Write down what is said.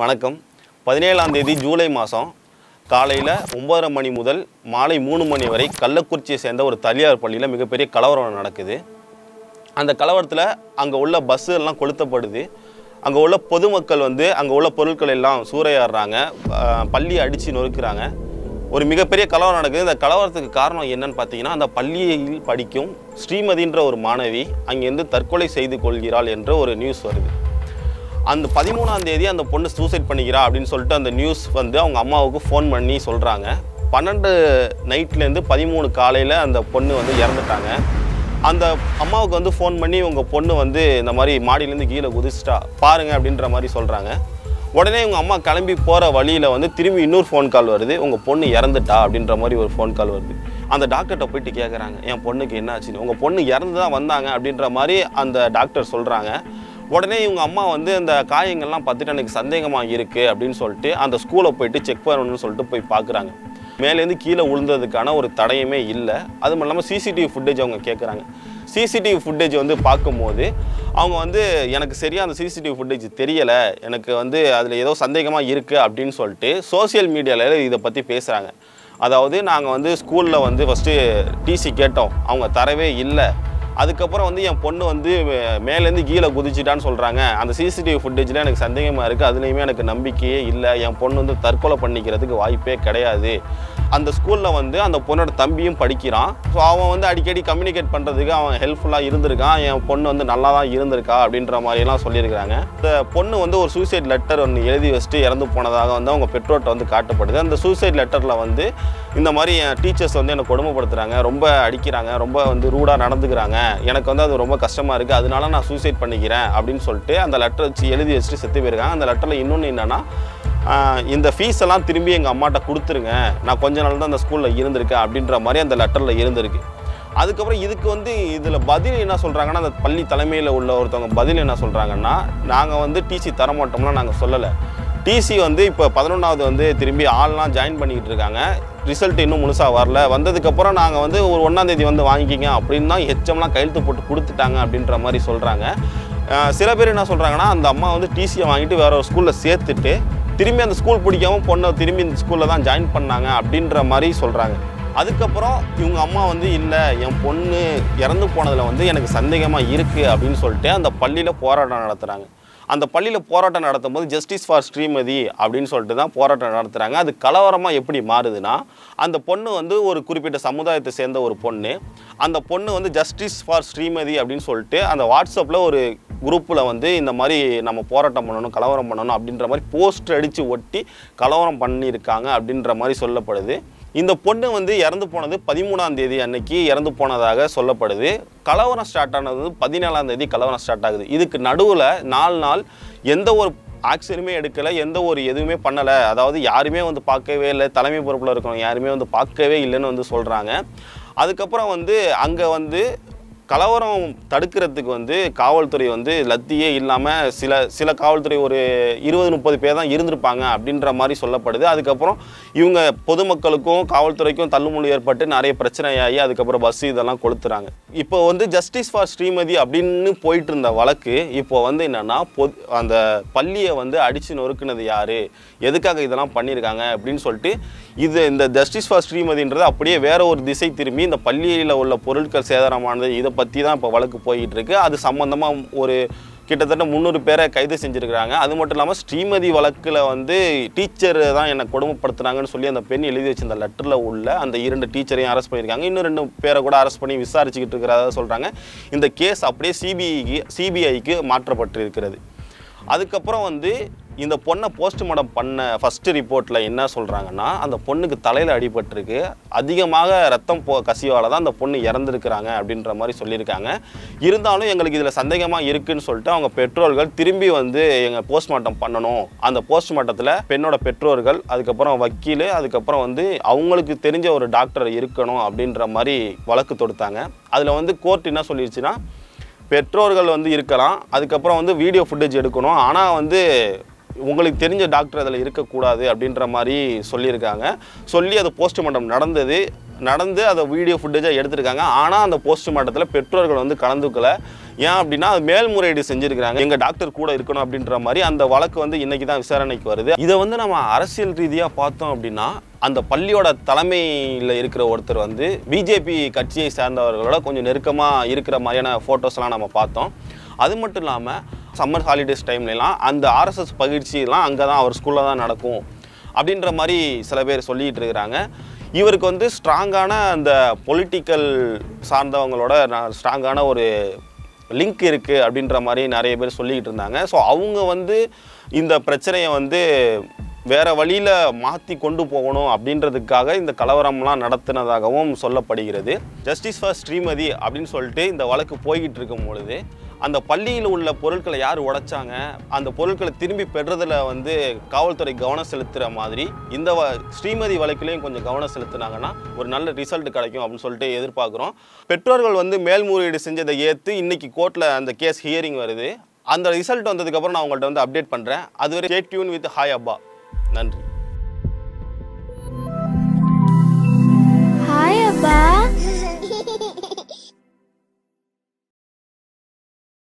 வணக்கம். பதினேழாம் தேதி ஜூலை மாதம் காலையில் ஒம்பதரை மணி முதல் மாலை மூணு மணி வரை கள்ளக்குறிச்சியை சேர்ந்த ஒரு தனியார் பள்ளியில் மிகப்பெரிய கலவரம் நடக்குது. அந்த கலவரத்தில் அங்கே உள்ள பஸ்ஸு எல்லாம் கொளுத்தப்படுது. அங்கே உள்ள பொதுமக்கள் வந்து அங்கே உள்ள பொருட்கள் எல்லாம் சூறையாடுறாங்க. பள்ளியை அடித்து நொறுக்கிறாங்க. ஒரு மிகப்பெரிய கலவரம் நடக்குது. இந்த கலவரத்துக்கு காரணம் என்னன்னு பார்த்தீங்கன்னா அந்த பள்ளியில் படிக்கும் ஸ்ரீமதின்ற ஒரு மாணவி அங்கேருந்து தற்கொலை செய்து கொள்கிறாள் என்ற ஒரு நியூஸ் வருது. அந்த பதிமூணாம் தேதி அந்த பொண்ணு சூசைட் பண்ணிக்கிறா அப்படின்னு சொல்லிட்டு அந்த நியூஸ் வந்து அவங்க அம்மாவுக்கு ஃபோன் பண்ணி சொல்கிறாங்க பன்னெண்டு நைட்லேருந்து பதிமூணு காலையில் அந்த பொண்ணு வந்து இறந்துட்டாங்க. அந்த அம்மாவுக்கு வந்து ஃபோன் பண்ணி உங்கள் பொண்ணு வந்து இந்த மாதிரி மாடியிலேருந்து கீழே குதிச்சிட்டா. பாருங்க அப்படின்ற மாதிரி சொல்கிறாங்க உடனே உங்கள் அம்மா கிளம்பி போகிற வழியில் வந்து திரும்பி இன்னொரு ஃபோன் கால் வருது. உங்கள் பொண்ணு இறந்துட்டா அப்படின்ற மாதிரி ஒரு ஃபோன் கால் வருது. அந்த டாக்டர்கிட்ட போயிட்டு கேட்குறாங்க என் பொண்ணுக்கு என்ன ஆச்சுன்னு உங்கள் பொண்ணு இறந்து தான் வந்தாங்க அப்படின்ற மாதிரி அந்த டாக்டர் சொல்கிறாங்க உடனே இவங்க அம்மா வந்து அந்த காயங்கள்லாம் பார்த்துட்டு எனக்கு சந்தேகமாக இருக்குது அப்படின்னு சொல்லிட்டு அந்த ஸ்கூலை போயிட்டு செக் பண்ணணும்னு சொல்லிட்டு போய் பார்க்குறாங்க. மேலேருந்து கீழே விழுந்ததுக்கான ஒரு தடையுமே இல்லை. அது மட்டும் இல்லாமல் சிசிடிவி ஃபுட்டேஜ் அவங்க கேட்குறாங்க சிசிடிவி ஃபுட்டேஜ் வந்து பார்க்கும்போது அவங்க வந்து எனக்கு சரியாக அந்த சிசிடிவி ஃபுட்டேஜ் தெரியலை. எனக்கு வந்து அதில் ஏதோ சந்தேகமாக இருக்குது அப்படின்னு சொல்லிட்டு சோஷியல் மீடியாவில் இதை பற்றி பேசுகிறாங்க அதாவது நாங்கள் வந்து ஸ்கூலில் வந்து ஃபஸ்ட்டு டிசி கேட்டோம். அவங்க தரவே இல்லை. அதுக்கப்புறம் வந்து என் பொண்ணு வந்து மேலேருந்து கீழே குதிச்சிட்டான்னு சொல்கிறாங்க அந்த சிசிடிவி ஃபுட்டேஜில் எனக்கு சந்தேகமாக இருக்குது அதுலேயுமே எனக்கு நம்பிக்கையே இல்லை. என் பொண்ணு வந்து தற்கொலை பண்ணிக்கிறதுக்கு வாய்ப்பே கிடையாது. அந்த ஸ்கூலில் வந்து அந்த பொண்ணோட தம்பியும் படிக்கிறான். ஸோ அவன் வந்து அடிக்கடி கம்யூனிகேட் பண்ணுறதுக்கு அவன் ஹெல்ப்ஃபுல்லாக இருந்திருக்கான். என் பொண்ணு வந்து நல்லா தான் இருந்திருக்கா அப்படின்ற மாதிரிலாம் சொல்லியிருக்கிறாங்க. இந்த பொண்ணு வந்து ஒரு சூசைட் லெட்டர் ஒன்று எழுதி வச்சுட்டு இறந்து போனதாக வந்து அவங்க பெற்றோர்கிட்ட வந்து காட்டப்படுது. அந்த சூசைட் லெட்டரில் வந்து இந்த மாதிரி என் டீச்சர்ஸ் வந்து என்னை கொடுமைப்படுத்துகிறாங்க ரொம்ப அடிக்கிறாங்க ரொம்ப வந்து ரூடாக நடந்துக்கிறாங்க. எனக்கு வந்து அது ரொம்ப கஷ்டமாக இருக்குது அதனால நான் சூசைட் பண்ணிக்கிறேன் அப்படின்னு சொல்லிட்டு அந்த லெட்டர் வச்சு எழுதி வச்சுட்டு செத்து போயிருக்காங்க. அந்த லெட்டரில் இன்னொன்று என்னென்னா இந்த ஃபீஸ் எல்லாம் திரும்பி எங்கள் அம்மாட்ட கொடுத்துருங்க. நான் கொஞ்ச நாள் தான் அந்த ஸ்கூலில் இருந்திருக்கேன் அப்படின்ற மாதிரி அந்த லெட்டரில் இருந்திருக்கு. அதுக்கப்புறம் இதுக்கு வந்து இதில் பதில் என்ன சொல்கிறாங்கன்னா அந்த பள்ளி தலைமையில் உள்ள ஒருத்தவங்க பதில் என்ன சொல்கிறாங்கன்னா நாங்கள் வந்து டிசி தரமாட்டோம்லாம் நாங்கள் சொல்லலை. டிசி வந்து இப்போ பதினொன்றாவது வந்து திரும்பி ஆள்லாம் ஜாயின் பண்ணிக்கிட்டு இருக்காங்க. ரிசல்ட் இன்னும் முழுசாக வரல. வந்ததுக்கப்புறம் நாங்கள் வந்து ஒரு ஒன்றாந்தேதி வந்து வாங்கிக்கிங்க அப்படின்னு தான் ஹெச்எம்லாம் கையெழுத்து போட்டு கொடுத்துட்டாங்க அப்படின்ற மாதிரி சொல்கிறாங்க சில பேர் என்ன சொல்கிறாங்கன்னா அந்த அம்மா வந்து டிசியை வாங்கிட்டு வேற ஒரு ஸ்கூலில் சேர்த்துட்டு திரும்பி அந்த ஸ்கூல் பிடிக்காம பொண்ணை திரும்பி இந்த ஸ்கூலில் தான் ஜாயின் பண்ணாங்க அப்படின்ற மாதிரி சொல்கிறாங்க அதுக்கப்புறம் இவங்க அம்மா வந்து இல்லை என் பொண்ணு இறந்து போனதில் வந்து எனக்கு சந்தேகமாக இருக்குது அப்படின்னு சொல்லிட்டு அந்த பள்ளியில் போராட்டம் நடத்துகிறாங்க அந்த பள்ளியில் போராட்டம் நடத்தும் போது ஜஸ்டிஸ் ஃபார் ஸ்ரீமதி அப்படின்னு சொல்லிட்டு தான் போராட்டம் நடத்துகிறாங்க அது கலவரமாக எப்படி மாறுதுன்னா அந்த பொண்ணு வந்து ஒரு குறிப்பிட்ட சமுதாயத்தை சேர்ந்த ஒரு பொண்ணு. அந்த பொண்ணு வந்து ஜஸ்டிஸ் ஃபார் ஸ்ரீமதி அப்படின்னு சொல்லிட்டு அந்த வாட்ஸ்அப்பில் ஒரு குரூப்பில் வந்து இந்த மாதிரி நம்ம போராட்டம் பண்ணணும் கலவரம் பண்ணணும் அப்படின்ற மாதிரி போஸ்டர் அடித்து ஒட்டி கலவரம் பண்ணியிருக்காங்க அப்படின்ற மாதிரி சொல்லப்படுது. இந்த பொண்ணு வந்து இறந்து போனது பதிமூணாம் தேதி அன்னைக்கு இறந்து போனதாக சொல்லப்படுது. கலவரம் ஸ்டார்ட் ஆனது வந்து பதினேழாம் தேதி கலவரம் ஸ்டார்ட் ஆகுது. இதுக்கு நடுவில் நாலு நாள் எந்த ஒரு ஆக்ஷனுமே எடுக்கலை எந்த ஒரு எதுவுமே பண்ணலை. அதாவது யாருமே வந்து பார்க்கவே இல்லை. தலைமை பொறுப்பில் இருக்கிறவங்க யாருமே வந்து பார்க்கவே இல்லைன்னு வந்து சொல்கிறாங்க அதுக்கப்புறம் வந்து அங்கே வந்து கலவரம் தடுக்கிறதுக்கு வந்து காவல்துறை வந்து லத்தியே இல்லாமல் சில சில காவல்துறை ஒரு இருபது முப்பது பேர் தான் இருந்திருப்பாங்க அப்படின்ற மாதிரி சொல்லப்படுது. அதுக்கப்புறம் இவங்க பொதுமக்களுக்கும் காவல்துறைக்கும் தள்ளுமுள்ளு ஏற்பட்டு நிறைய பிரச்சனையாகி அதுக்கப்புறம் பஸ் இதெல்லாம் கொளுத்துறாங்க. இப்போ வந்து ஜஸ்டிஸ் ஃபார் ஸ்ரீமதி அப்படின்னு போயிட்டு இருந்த வழக்கு இப்போ வந்து என்னென்னா பொது அந்த பள்ளியை வந்து அடித்து நொறுக்குனது யார்? எதுக்காக இதெல்லாம் பண்ணியிருக்காங்க அப்படின்னு சொல்லிட்டு இது இந்த ஜஸ்டிஸ் ஃபார் ஸ்ரீமதின்றது அப்படியே வேற ஒரு திசை திரும்பி இந்த பள்ளியில் உள்ள பொருட்கள் சேதாரமானது இதை பற்றி தான் இப்போ வழக்கு போய்கிட்டு இருக்குது அது சம்மந்தமாக ஒரு கிட்டத்தட்ட முந்நூறு பேரை கைது செஞ்சுருக்கிறாங்க. அது மட்டும் இல்லாமல் ஸ்ரீமதி வழக்கில் வந்து டீச்சர் தான் என்னை கொடுமைப்படுத்துனாங்கன்னு சொல்லி அந்த பெண் எழுதி வச்சிருந்த லெட்டரில் உள்ள அந்த இரண்டு டீச்சரையும் அரெஸ்ட் பண்ணியிருக்காங்க. இன்னும் ரெண்டு பேரை கூட அரெஸ்ட் பண்ணி விசாரிச்சுக்கிட்டு இருக்கிறதா சொல்கிறாங்க இந்த கேஸ் அப்படியே சிபிஐக்கு சிபிஐக்கு மாற்றப்பட்டிருக்கிறது. அதுக்கப்புறம் வந்து இந்த பொண்ணை போஸ்ட்மார்ட்டம் பண்ண ஃபஸ்ட்டு ரிப்போர்ட்டில் என்ன சொல்கிறாங்கன்னா அந்த பொண்ணுக்கு தலையில் அடிபட்டிருக்கு. அதிகமாக ரத்தம் போ கசிவால் தான் அந்த பொண்ணு இறந்துருக்குறாங்க அப்படின்ற மாதிரி சொல்லியிருக்காங்க. இருந்தாலும் எங்களுக்கு இதில் சந்தேகமாக இருக்குன்னு சொல்லிட்டு அவங்க பெற்றோர்கள் திரும்பி வந்து எங்கள் போஸ்ட்மார்ட்டம் பண்ணணும். அந்த போஸ்ட்மார்ட்டத்தில் பெண்ணோட பெற்றோர்கள் அதுக்கப்புறம் வக்கீல் அதுக்கப்புறம் வந்து அவங்களுக்கு தெரிஞ்ச ஒரு டாக்டர் இருக்கணும் அப்படின்ற மாதிரி வழக்கு தொடுத்தாங்க. அதில் வந்து கோர்ட் என்ன சொல்லிடுச்சுன்னா பெற்றோர்கள் வந்து இருக்கலாம் அதுக்கப்புறம் வந்து வீடியோ ஃபுட்டேஜ் எடுக்கணும். ஆனால் வந்து உங்களுக்கு தெரிஞ்ச டாக்டர் அதில் இருக்கக்கூடாது அப்படின்ற மாதிரி சொல்லியிருக்காங்க. சொல்லி அது போஸ்ட்மார்ட்டம் நடந்தது. நடந்து அதை வீடியோ ஃபுட்டேஜாக எடுத்திருக்காங்க. ஆனால் அந்த போஸ்ட்மார்ட்டத்தில் பெற்றோர்கள் வந்து கலந்துக்கல. ஏன் அப்படின்னா அது மேல்முறையீடு செஞ்சுருக்காங்க எங்கள் டாக்டர் கூட இருக்கணும் அப்படின்ற மாதிரி அந்த வழக்கு வந்து இன்றைக்கி தான் விசாரணைக்கு வருது. இதை வந்து நம்ம அரசியல் ரீதியாக பார்த்தோம் அப்படின்னா அந்த பள்ளியோட தலைமையில் இருக்கிற ஒருத்தர் வந்து பிஜேபி கட்சியை சேர்ந்தவர்களோட கொஞ்சம் நெருக்கமாக இருக்கிற மாதிரியான ஃபோட்டோஸ்லாம் நம்ம பார்த்தோம். அது மட்டும் இல்லாமல் சம்மர் ஹாலிடேஸ் டைம்லலாம் அந்த ஆர்எஸ்எஸ் பயிற்சியெல்லாம் அங்கே தான் அவர் ஸ்கூலில் தான் நடக்கும் அப்படின்ற மாதிரி சில பேர் சொல்லிகிட்டு இருக்கிறாங்க. இவருக்கு வந்து ஸ்ட்ராங்கான அந்த பொலிட்டிக்கல் சார்ந்தவங்களோட நான் ஸ்ட்ராங்கான ஒரு லிங்க் இருக்குது அப்படின்ற மாதிரி நிறைய பேர் சொல்லிக்கிட்டு இருந்தாங்க. ஸோ அவங்க வந்து இந்த பிரச்சனையை வந்து வேறு வழியில் மாற்றி கொண்டு போகணும் அப்படின்றதுக்காக இந்த கலவரம்லாம் நடத்தினதாகவும் சொல்லப்படுகிறது. ஜஸ்டிஸ் ஃபார் ஸ்ரீமதி அப்படின்னு சொல்லிட்டு இந்த வழக்கு போய்கிட்டு இருக்கும் பொழுது அந்த பள்ளியில் உள்ள பொருட்களை யார் உடைச்சாங்க? அந்த பொருட்களை திரும்பி பெறுறதில் வந்து காவல்துறை கவனம் செலுத்துகிற மாதிரி இந்த வ ஸ்ரீமதி வழக்கிலையும் கொஞ்சம் கவனம் செலுத்துனாங்கன்னா ஒரு நல்ல ரிசல்ட் கிடைக்கும் அப்படின்னு சொல்லிட்டு எதிர்பார்க்குறோம். பெற்றோர்கள் வந்து மேல்முறையீடு செஞ்சதை ஏற்று இன்றைக்கி கோர்ட்டில் அந்த கேஸ் ஹியரிங் வருது. அந்த ரிசல்ட் வந்ததுக்கப்புறம் நான் உங்கள்கிட்ட வந்து அப்டேட் பண்ணுறேன் அதுவரை ஸ்டே டியூன் வித் ஹாய் அப்பா நன்றி.